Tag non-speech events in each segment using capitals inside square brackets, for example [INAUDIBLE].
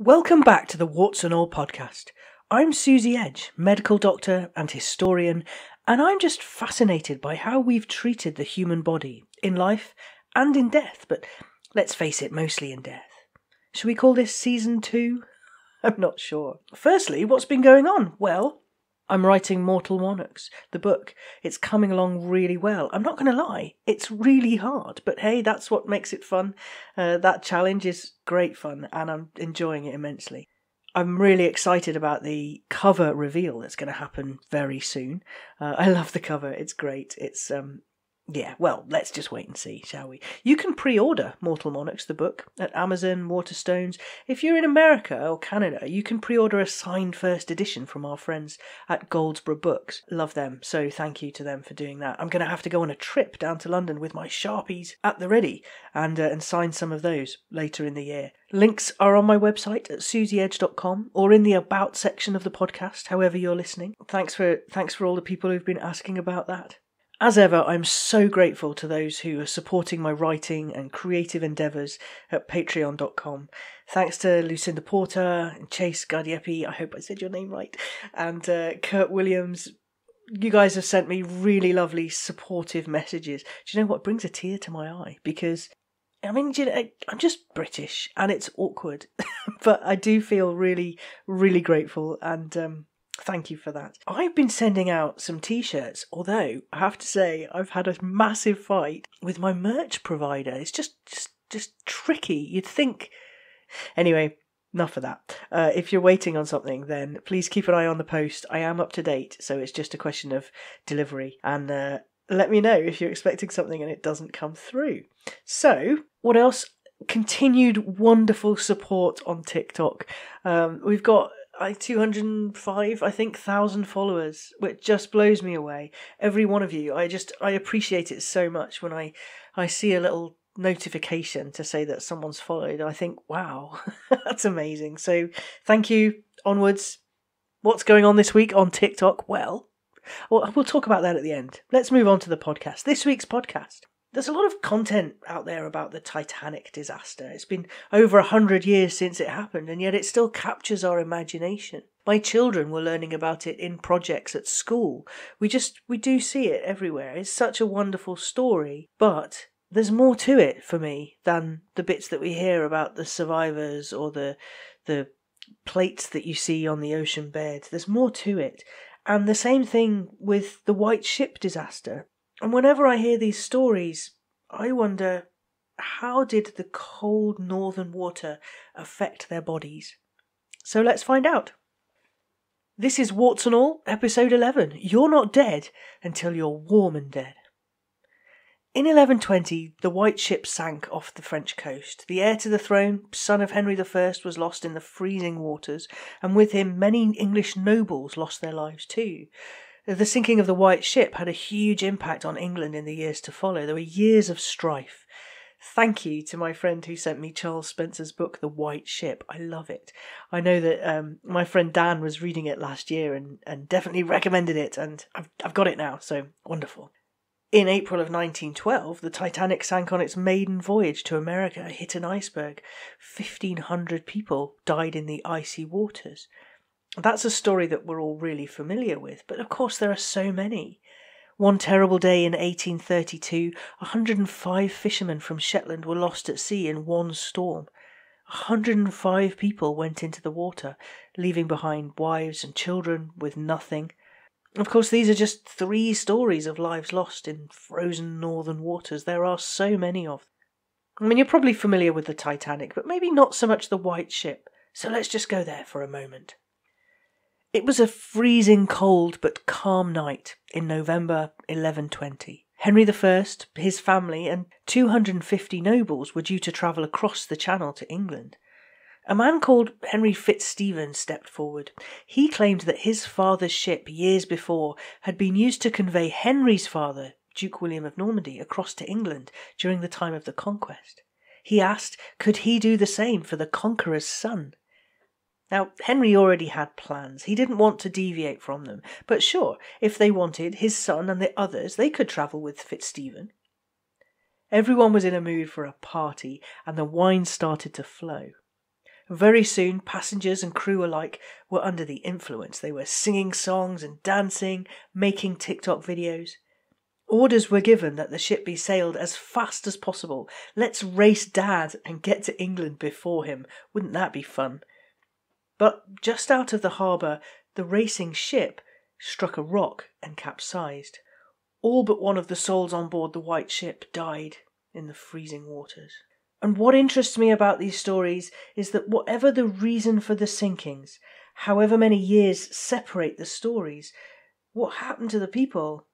Welcome back to the Warts and All podcast. I'm Suzie Edge, medical doctor and historian, and I'm just fascinated by how we've treated the human body in life and in death, but let's face it, mostly in death. Should we call this season two? [LAUGHS] I'm not sure. Firstly, what's been going on? Well, I'm writing Mortal Monarchs, the book. It's coming along really well. I'm not going to lie, it's really hard, but hey, that's what makes it fun. Uh, that challenge is great fun, and I'm enjoying it immensely. I'm really excited about the cover reveal that's going to happen very soon. Uh, I love the cover; it's great. It's um, yeah, well, let's just wait and see, shall we? You can pre order Mortal Monarchs, the book, at Amazon, Waterstones. If you're in America or Canada, you can pre order a signed first edition from our friends at Goldsborough Books. Love them, so thank you to them for doing that. I'm going to have to go on a trip down to London with my Sharpies at the ready and, uh, and sign some of those later in the year. Links are on my website at suzieedge.com or in the about section of the podcast, however you're listening. Thanks for thanks for all the people who've been asking about that. As ever, I'm so grateful to those who are supporting my writing and creative endeavours at patreon.com. Thanks to Lucinda Porter and Chase Gardiepi, I hope I said your name right, and uh, Kurt Williams. You guys have sent me really lovely, supportive messages. Do you know what brings a tear to my eye? Because I mean, you know, I'm just British and it's awkward, [LAUGHS] but I do feel really, really grateful and um, Thank you for that. I've been sending out some t shirts, although I have to say I've had a massive fight with my merch provider. It's just, just, just tricky. You'd think. Anyway, enough of that. Uh, if you're waiting on something, then please keep an eye on the post. I am up to date, so it's just a question of delivery. And uh, let me know if you're expecting something and it doesn't come through. So, what else? Continued wonderful support on TikTok. Um, we've got I 205 I think thousand followers which just blows me away. Every one of you I just I appreciate it so much when I I see a little notification to say that someone's followed. I think wow [LAUGHS] that's amazing. So thank you. Onwards. What's going on this week on TikTok? Well well we'll talk about that at the end. Let's move on to the podcast. This week's podcast there's a lot of content out there about the Titanic disaster. It's been over a hundred years since it happened, and yet it still captures our imagination. My children were learning about it in projects at school. We just, we do see it everywhere. It's such a wonderful story, but there's more to it for me than the bits that we hear about the survivors or the, the plates that you see on the ocean bed. There's more to it. And the same thing with the white ship disaster. And whenever I hear these stories, I wonder how did the cold northern water affect their bodies? So let's find out. This is Warts and All, episode 11. You're not dead until you're warm and dead. In 1120, the white ship sank off the French coast. The heir to the throne, son of Henry I, was lost in the freezing waters, and with him many English nobles lost their lives too. The sinking of the White Ship had a huge impact on England in the years to follow. There were years of strife. Thank you to my friend who sent me Charles Spencer's book, The White Ship. I love it. I know that um, my friend Dan was reading it last year and, and definitely recommended it, and I've, I've got it now, so wonderful. In April of 1912, the Titanic sank on its maiden voyage to America, hit an iceberg. 1,500 people died in the icy waters. That's a story that we're all really familiar with, but of course there are so many. One terrible day in 1832, 105 fishermen from Shetland were lost at sea in one storm. 105 people went into the water, leaving behind wives and children with nothing. Of course, these are just three stories of lives lost in frozen northern waters. There are so many of them. I mean, you're probably familiar with the Titanic, but maybe not so much the White Ship. So let's just go there for a moment. It was a freezing cold but calm night in November 1120. Henry I, his family, and 250 nobles were due to travel across the Channel to England. A man called Henry Fitzstephen stepped forward. He claimed that his father's ship, years before, had been used to convey Henry's father, Duke William of Normandy, across to England during the time of the conquest. He asked, could he do the same for the conqueror's son? Now, Henry already had plans. He didn't want to deviate from them. But sure, if they wanted, his son and the others, they could travel with Fitzstephen. Everyone was in a mood for a party, and the wine started to flow. Very soon, passengers and crew alike were under the influence. They were singing songs and dancing, making TikTok videos. Orders were given that the ship be sailed as fast as possible. Let's race Dad and get to England before him. Wouldn't that be fun? But just out of the harbour, the racing ship struck a rock and capsized. All but one of the souls on board the white ship died in the freezing waters. And what interests me about these stories is that whatever the reason for the sinkings, however many years separate the stories, what happened to the people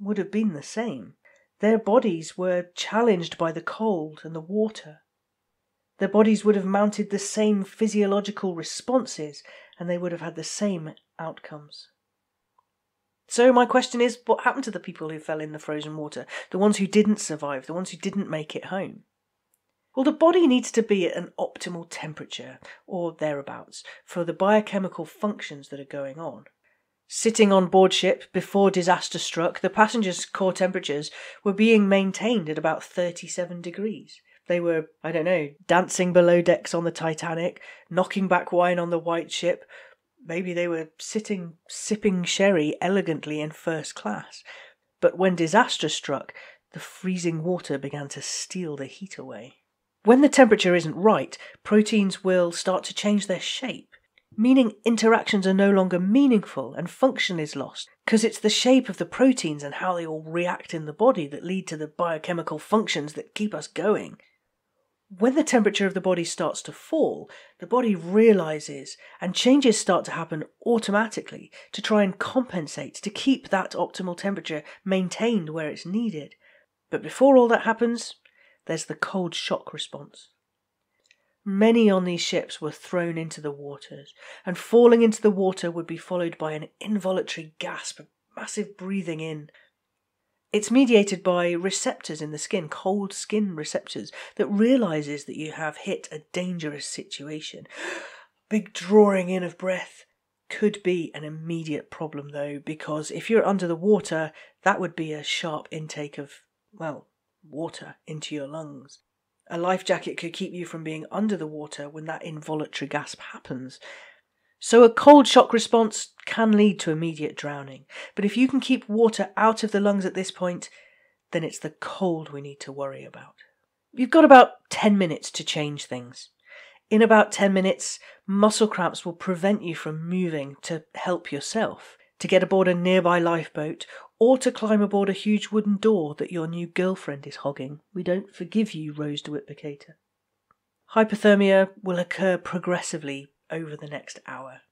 would have been the same. Their bodies were challenged by the cold and the water. Their bodies would have mounted the same physiological responses and they would have had the same outcomes. So, my question is what happened to the people who fell in the frozen water? The ones who didn't survive, the ones who didn't make it home? Well, the body needs to be at an optimal temperature, or thereabouts, for the biochemical functions that are going on. Sitting on board ship before disaster struck, the passengers' core temperatures were being maintained at about 37 degrees. They were, I don't know, dancing below decks on the Titanic, knocking back wine on the White Ship. Maybe they were sitting sipping sherry elegantly in first class. But when disaster struck, the freezing water began to steal the heat away. When the temperature isn't right, proteins will start to change their shape meaning interactions are no longer meaningful and function is lost because it's the shape of the proteins and how they all react in the body that lead to the biochemical functions that keep us going. When the temperature of the body starts to fall, the body realizes and changes start to happen automatically to try and compensate to keep that optimal temperature maintained where it's needed. But before all that happens, there's the cold shock response. Many on these ships were thrown into the waters, and falling into the water would be followed by an involuntary gasp, a massive breathing in. It's mediated by receptors in the skin, cold skin receptors, that realizes that you have hit a dangerous situation. Big drawing in of breath could be an immediate problem though, because if you're under the water, that would be a sharp intake of, well, water into your lungs. A life jacket could keep you from being under the water when that involuntary gasp happens. So, a cold shock response can lead to immediate drowning. But if you can keep water out of the lungs at this point, then it's the cold we need to worry about. You've got about 10 minutes to change things. In about 10 minutes, muscle cramps will prevent you from moving to help yourself, to get aboard a nearby lifeboat, or to climb aboard a huge wooden door that your new girlfriend is hogging. We don't forgive you, Rose DeWitt Bukater. Hypothermia will occur progressively over the next hour.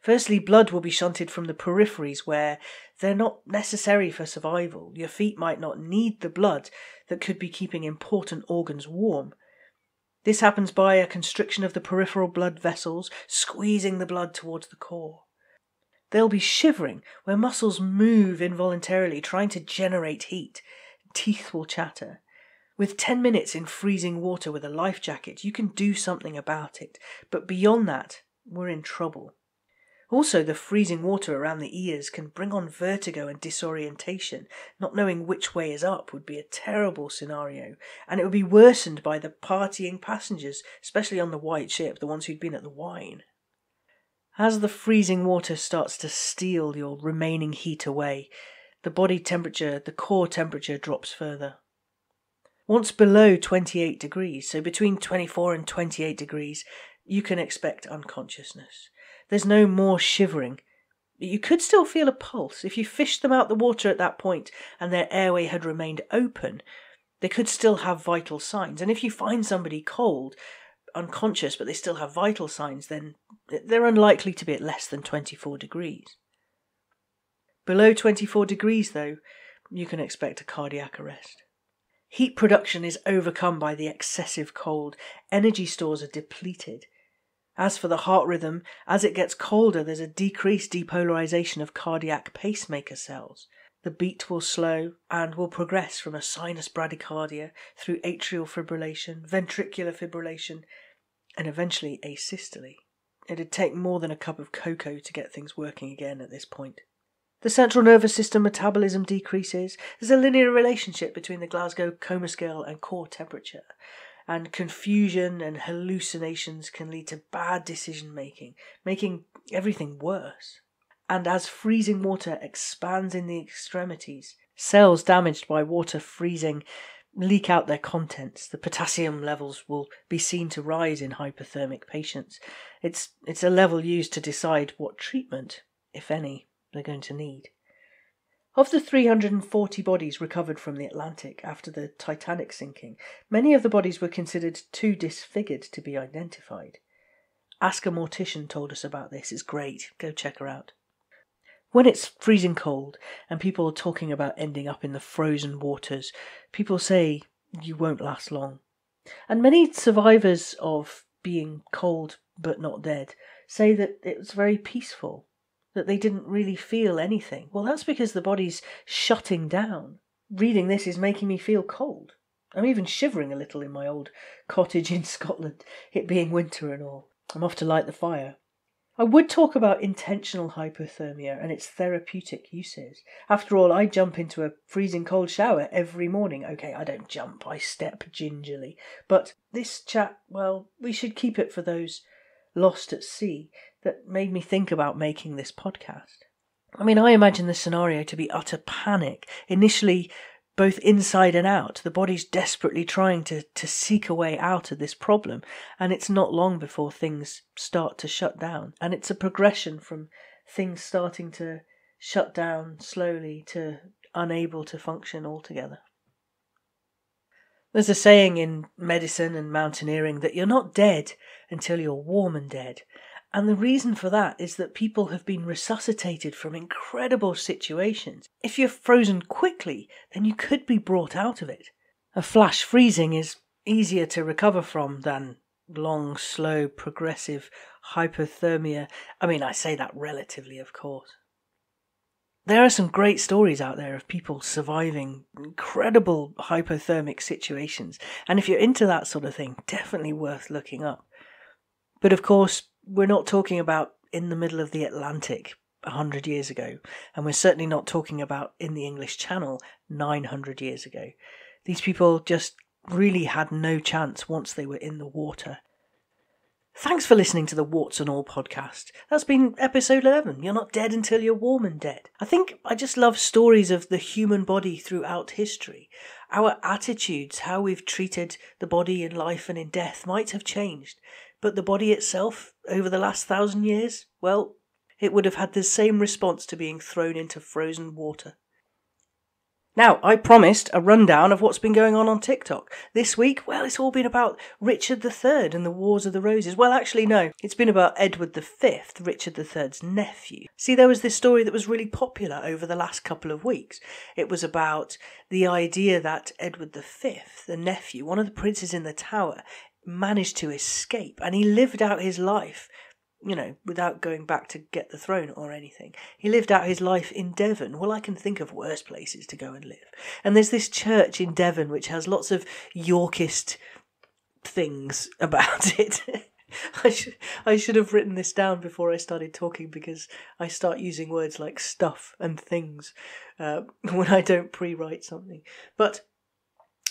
Firstly, blood will be shunted from the peripheries where they're not necessary for survival. Your feet might not need the blood that could be keeping important organs warm. This happens by a constriction of the peripheral blood vessels, squeezing the blood towards the core. They'll be shivering where muscles move involuntarily, trying to generate heat. Teeth will chatter. With 10 minutes in freezing water with a life jacket, you can do something about it, but beyond that, we're in trouble. Also, the freezing water around the ears can bring on vertigo and disorientation. Not knowing which way is up would be a terrible scenario, and it would be worsened by the partying passengers, especially on the white ship, the ones who'd been at the wine. As the freezing water starts to steal your remaining heat away, the body temperature, the core temperature drops further. Once below 28 degrees, so between 24 and 28 degrees, you can expect unconsciousness. There's no more shivering. You could still feel a pulse. If you fished them out the water at that point and their airway had remained open, they could still have vital signs. And if you find somebody cold, unconscious but they still have vital signs, then they're unlikely to be at less than 24 degrees. Below 24 degrees, though, you can expect a cardiac arrest. Heat production is overcome by the excessive cold, energy stores are depleted. As for the heart rhythm, as it gets colder, there's a decreased depolarization of cardiac pacemaker cells. The beat will slow and will progress from a sinus bradycardia through atrial fibrillation, ventricular fibrillation, and eventually asystole. It'd take more than a cup of cocoa to get things working again at this point. The central nervous system metabolism decreases. There's a linear relationship between the Glasgow coma scale and core temperature. and confusion and hallucinations can lead to bad decision making, making everything worse. And as freezing water expands in the extremities, cells damaged by water freezing leak out their contents. The potassium levels will be seen to rise in hypothermic patients. It's, it's a level used to decide what treatment, if any, they're going to need. Of the 340 bodies recovered from the Atlantic after the Titanic sinking, many of the bodies were considered too disfigured to be identified. Ask a Mortician told us about this. It's great. Go check her out. When it's freezing cold and people are talking about ending up in the frozen waters, people say you won't last long. And many survivors of being cold but not dead say that it was very peaceful that they didn't really feel anything. Well, that's because the body's shutting down. Reading this is making me feel cold. I'm even shivering a little in my old cottage in [LAUGHS] Scotland, it being winter and all. I'm off to light the fire. I would talk about intentional hypothermia and its therapeutic uses. After all, I jump into a freezing cold shower every morning. Okay, I don't jump, I step gingerly. But this chat, well, we should keep it for those lost at sea that made me think about making this podcast. I mean, I imagine the scenario to be utter panic. Initially, both inside and out, the body's desperately trying to, to seek a way out of this problem, and it's not long before things start to shut down. And it's a progression from things starting to shut down slowly to unable to function altogether. There's a saying in medicine and mountaineering that you're not dead until you're warm and dead. And the reason for that is that people have been resuscitated from incredible situations. If you're frozen quickly, then you could be brought out of it. A flash freezing is easier to recover from than long, slow, progressive hypothermia. I mean, I say that relatively, of course. There are some great stories out there of people surviving incredible hypothermic situations, and if you're into that sort of thing, definitely worth looking up. But of course, we're not talking about in the middle of the Atlantic a hundred years ago, and we're certainly not talking about in the English Channel 900 years ago. These people just really had no chance once they were in the water. Thanks for listening to the Warts and All podcast. That's been episode 11. You're not dead until you're warm and dead. I think I just love stories of the human body throughout history. Our attitudes, how we've treated the body in life and in death might have changed, but the body itself, over the last thousand years, well, it would have had the same response to being thrown into frozen water. Now, I promised a rundown of what's been going on on TikTok. This week, well, it's all been about Richard III and the Wars of the Roses. Well, actually, no, it's been about Edward V, Richard III's nephew. See, there was this story that was really popular over the last couple of weeks. It was about the idea that Edward V, the nephew, one of the princes in the tower, managed to escape and he lived out his life you know, without going back to get the throne or anything. He lived out his life in Devon. Well, I can think of worse places to go and live. And there's this church in Devon which has lots of Yorkist things [LAUGHS] about it. I should I should have written this down before I started talking because I start using words like stuff and things uh, [LAUGHS] when I don't pre-write something. But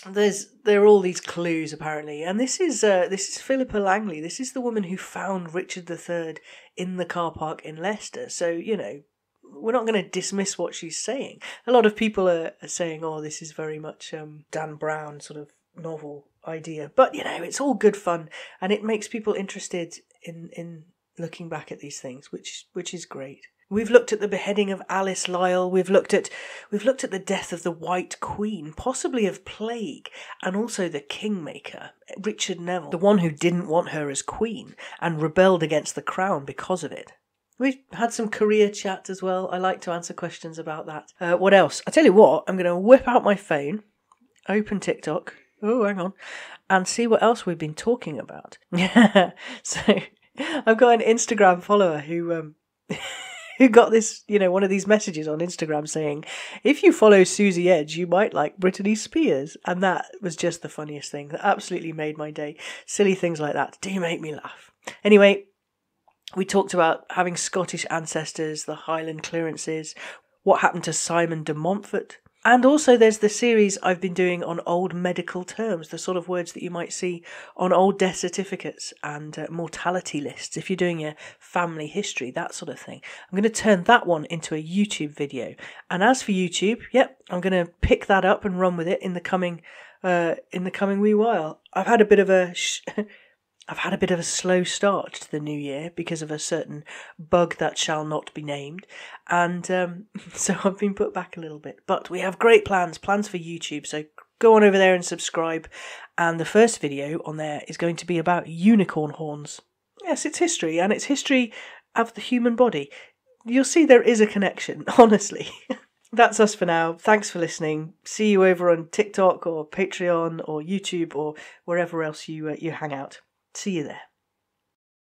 there's there are all these clues apparently, and this is uh, this is Philippa Langley. This is the woman who found Richard III in the car park in Leicester. So you know, we're not going to dismiss what she's saying. A lot of people are, are saying, "Oh, this is very much um, Dan Brown sort of novel idea," but you know, it's all good fun, and it makes people interested in in looking back at these things, which which is great. We've looked at the beheading of Alice Lisle. We've looked at we've looked at the death of the White Queen, possibly of plague, and also the Kingmaker, Richard Neville, the one who didn't want her as queen and rebelled against the crown because of it. We've had some career chat as well. I like to answer questions about that. Uh, what else? I tell you what, I'm going to whip out my phone, open TikTok. Oh, hang on, and see what else we've been talking about. [LAUGHS] so I've got an Instagram follower who um, [LAUGHS] who got this, you know, one of these messages on Instagram saying, if you follow Suzie Edge, you might like Britney Spears. And that was just the funniest thing. That absolutely made my day. Silly things like that do make me laugh. Anyway, we talked about having Scottish ancestors, the Highland clearances, what happened to Simon de Montfort, And also, there's the series I've been doing on old medical terms, the sort of words that you might see on old death certificates and uh, mortality lists if you're doing your family history, that sort of thing. I'm going to turn that one into a YouTube video. And as for YouTube, yep, I'm going to pick that up and run with it in the coming uh, in the coming wee while. I've had a bit of a sh- [LAUGHS] I've had a bit of a slow start to the new year because of a certain bug that shall not be named, and um, [LAUGHS] so I've been put back a little bit. But we have great plans, plans for YouTube. So go on over there and subscribe. And the first video on there is going to be about unicorn horns. Yes, it's history, and it's history of the human body. You'll see there is a connection, [LAUGHS] honestly. [LAUGHS] That's us for now. Thanks for listening. See you over on TikTok or Patreon or YouTube or wherever else you uh, you hang out. See you there.